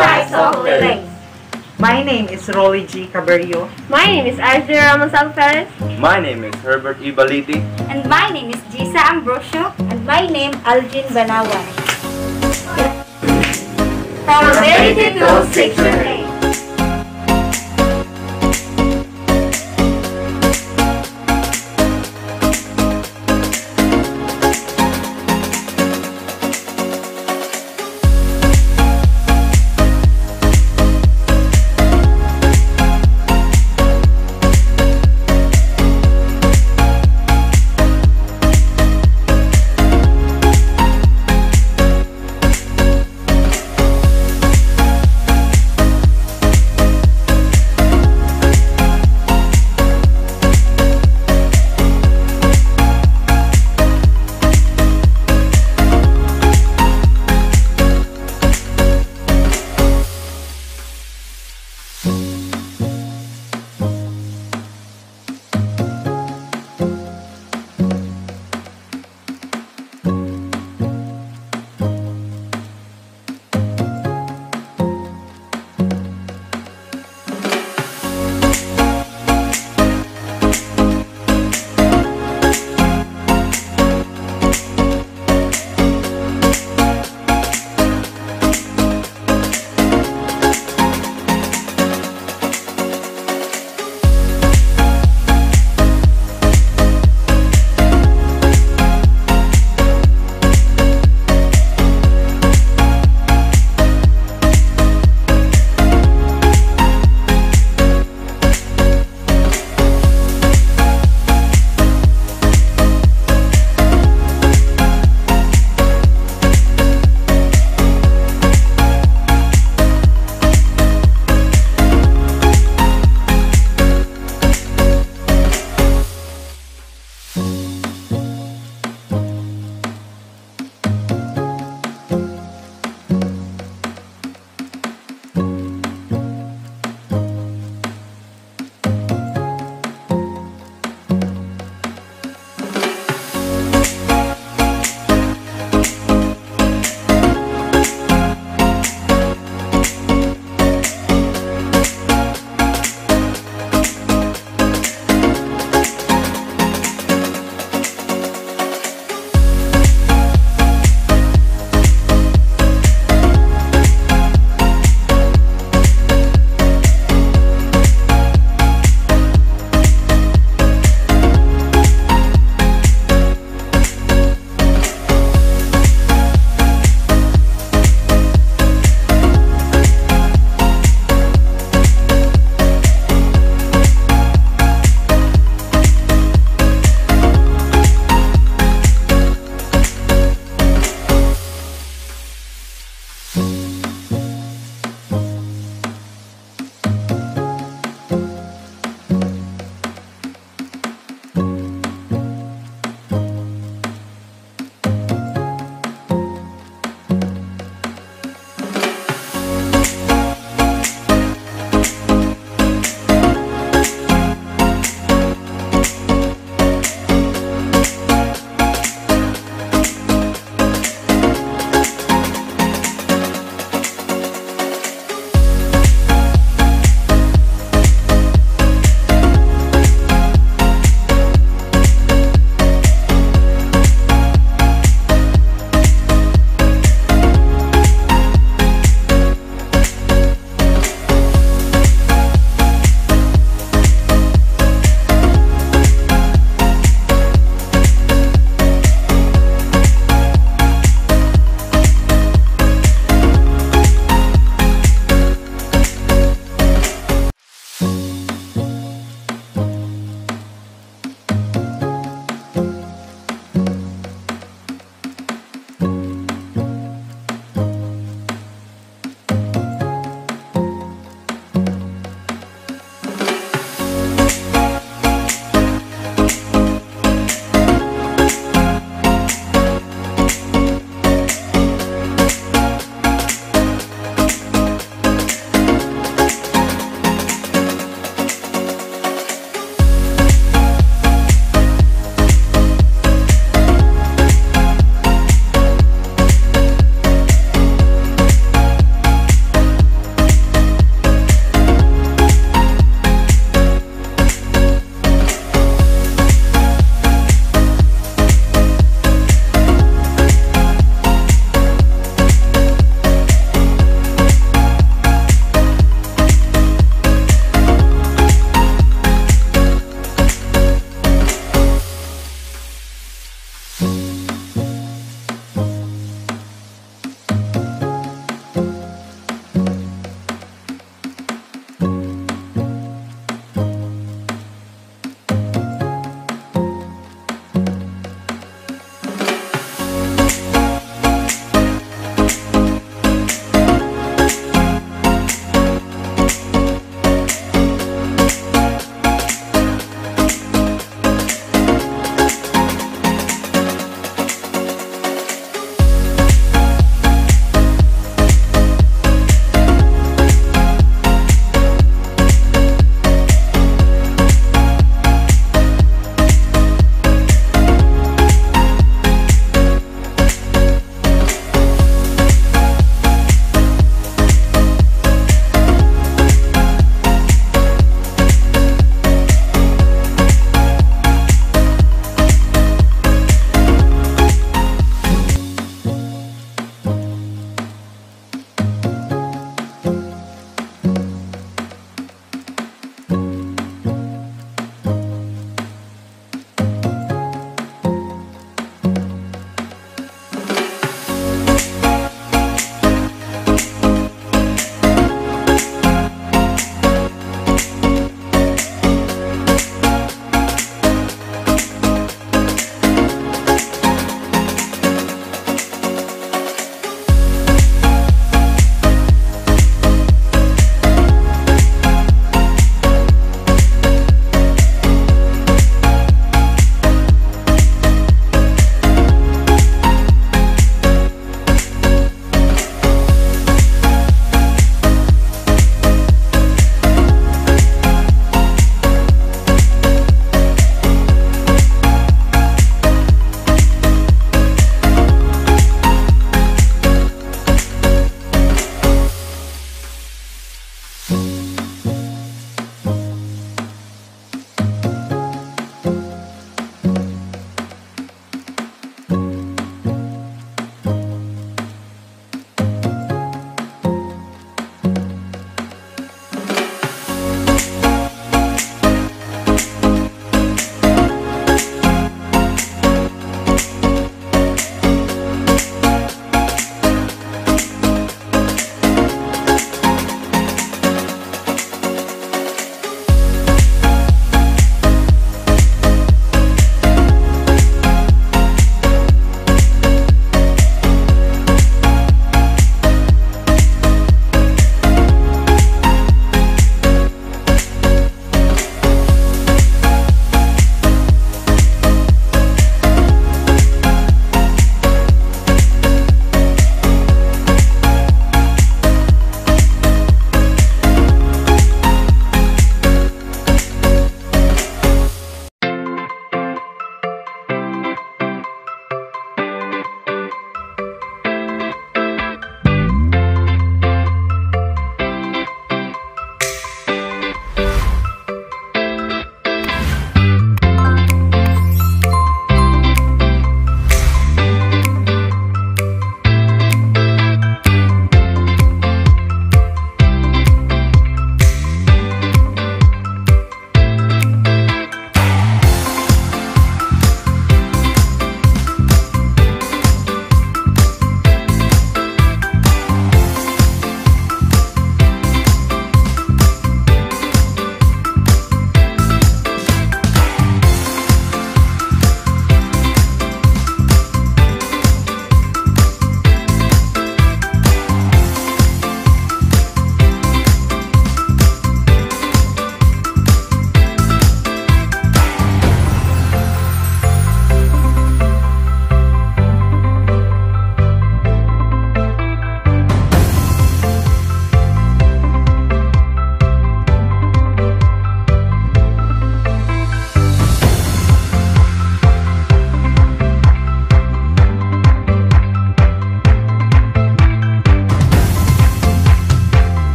different of feelings. My name is Rolly G. Caberio. My name is Arthur Ramos My name is Herbert Ibaliti. And my name is Jessa Ambrosio. And my name Algin Banawan. From Verity to Section